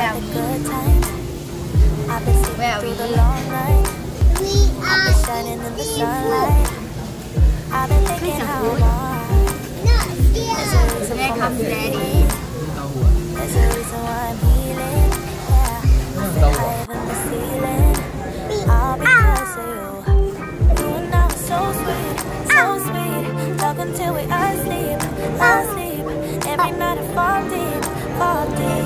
about the me? good times. I've been sleeping Where are through the we? long night. We I've been shining in the sunlight. I've been thinking how I'm. There's a reason There for my comes daddy. There's a reason why I'm healing. Yeah, I feel higher than the ceiling. All because of you. You and I so sweet, so sweet. Talk until we asleep, asleep. Every night I fall deep, fall deep.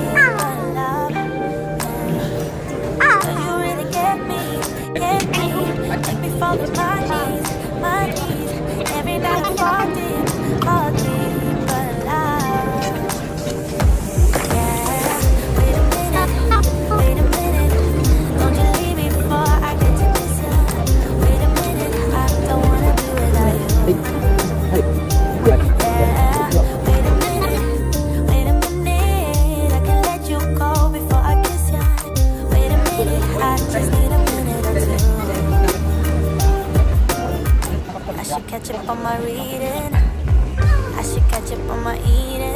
Catch up on my reading. I should catch up on my eating.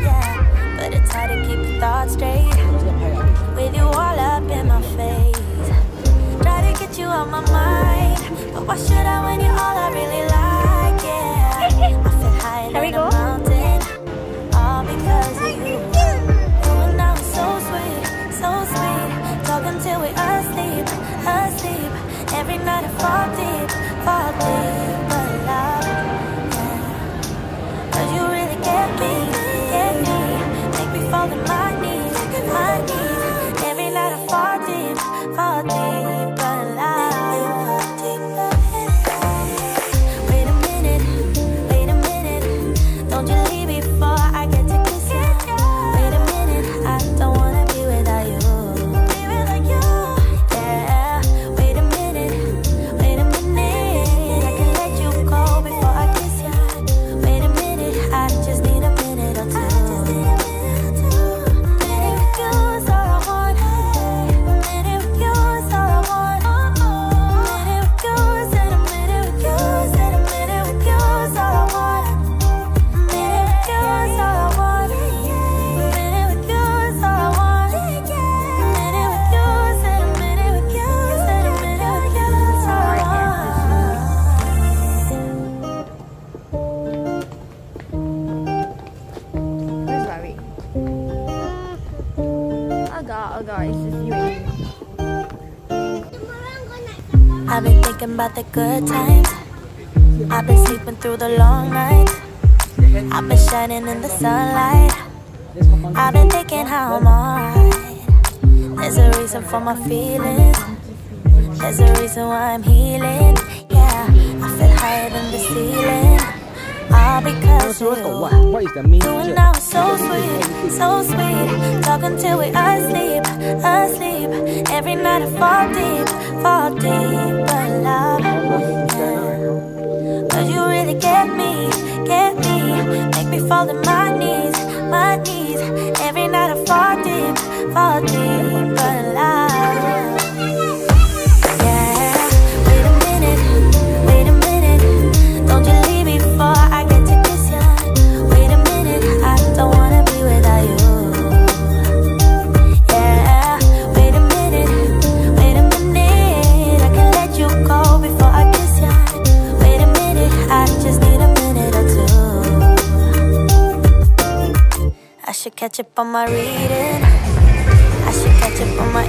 Yeah, but it's hard to keep thoughts straight with you all up in my face. Try to get you out my mind, why should Night I fall deep, fall deep, Oh me. I've been thinking about the good times. I've been sleeping through the long nights. I've been shining in the sunlight. I've been thinking how I'm alright. There's a reason for my feelings. There's a reason why I'm healing. Yeah, I feel higher than the ceiling. All because you. I were so sweet, so sweet. Talk until we asleep, asleep. Every night I fall deep, fall deep. But love, yeah. Cause you really get me, get me. Make me fall to my knees, my knees. Every night I fall deep. catch up on my reading. I should catch up on my